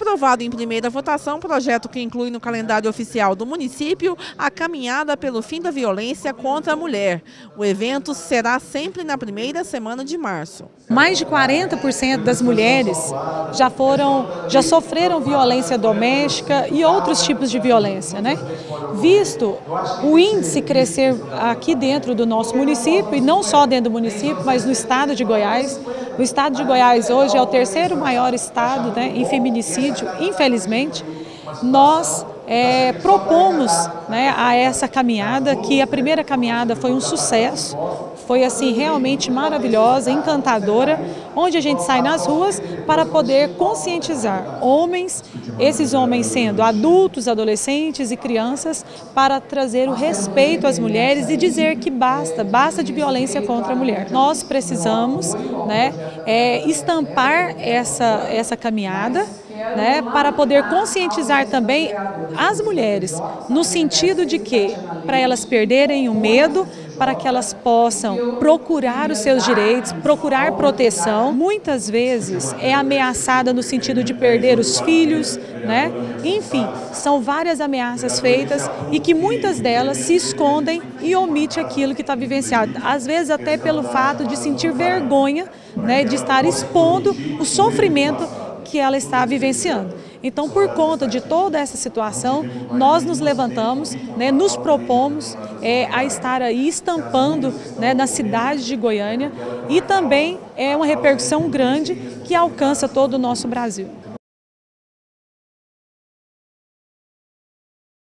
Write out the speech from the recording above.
Aprovado em primeira votação, projeto que inclui no calendário oficial do município a caminhada pelo fim da violência contra a mulher. O evento será sempre na primeira semana de março. Mais de 40% das mulheres já foram, já sofreram violência doméstica e outros tipos de violência, né? Visto o índice crescer aqui dentro do nosso município e não só dentro do município, mas no estado de Goiás. O estado de Goiás hoje é o terceiro maior estado né, em feminicídio, infelizmente. Nós é, propomos né, a essa caminhada, que a primeira caminhada foi um sucesso, foi assim realmente maravilhosa, encantadora, onde a gente sai nas ruas para poder conscientizar homens, esses homens sendo adultos, adolescentes e crianças, para trazer o respeito às mulheres e dizer que basta, basta de violência contra a mulher. Nós precisamos né, é, estampar essa, essa caminhada né, para poder conscientizar também as mulheres, no sentido de que, para elas perderem o medo, para que elas possam procurar os seus direitos, procurar proteção. Muitas vezes é ameaçada no sentido de perder os filhos, né? Enfim, são várias ameaças feitas e que muitas delas se escondem e omite aquilo que está vivenciado. Às vezes até pelo fato de sentir vergonha, né, de estar expondo o sofrimento que ela está vivenciando. Então, por conta de toda essa situação, nós nos levantamos, né, nos propomos é, a estar aí estampando né, na cidade de Goiânia e também é uma repercussão grande que alcança todo o nosso Brasil.